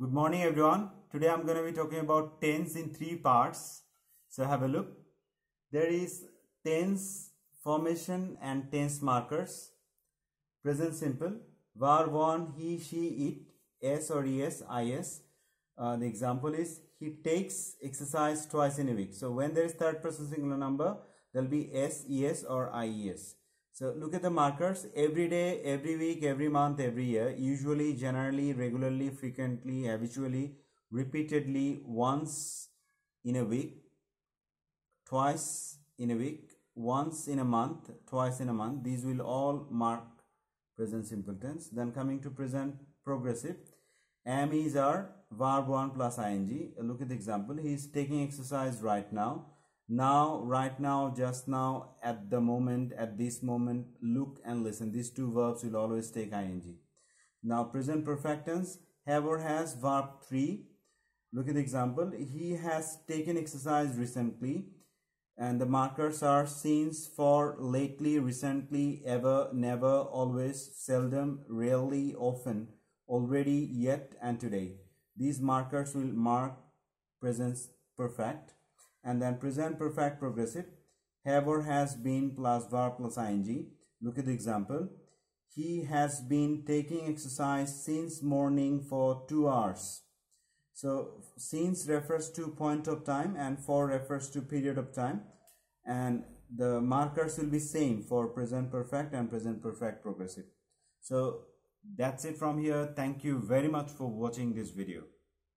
Good morning everyone. Today I'm going to be talking about tense in three parts. So have a look. There is tense formation and tense markers. Present simple. Verb, 1, he, she, it, s or es, is. Uh, the example is he takes exercise twice in a week. So when there is third person singular number, there will be s, es or ies. So look at the markers every day, every week, every month, every year, usually, generally, regularly, frequently, habitually, repeatedly, once in a week, twice in a week, once in a month, twice in a month. These will all mark present simple tense. Then coming to present progressive, am is are verb 1 plus ing. Look at the example. He is taking exercise right now now right now just now at the moment at this moment look and listen. These two verbs will always take ing. Now present perfect tense have or has verb 3 look at the example. He has taken exercise recently and the markers are since for lately recently ever never always seldom rarely often already yet and today. These markers will mark present perfect and then present perfect progressive. Have or has been plus verb plus ing. Look at the example. He has been taking exercise since morning for two hours. So since refers to point of time and for refers to period of time and the markers will be same for present perfect and present perfect progressive. So that's it from here. Thank you very much for watching this video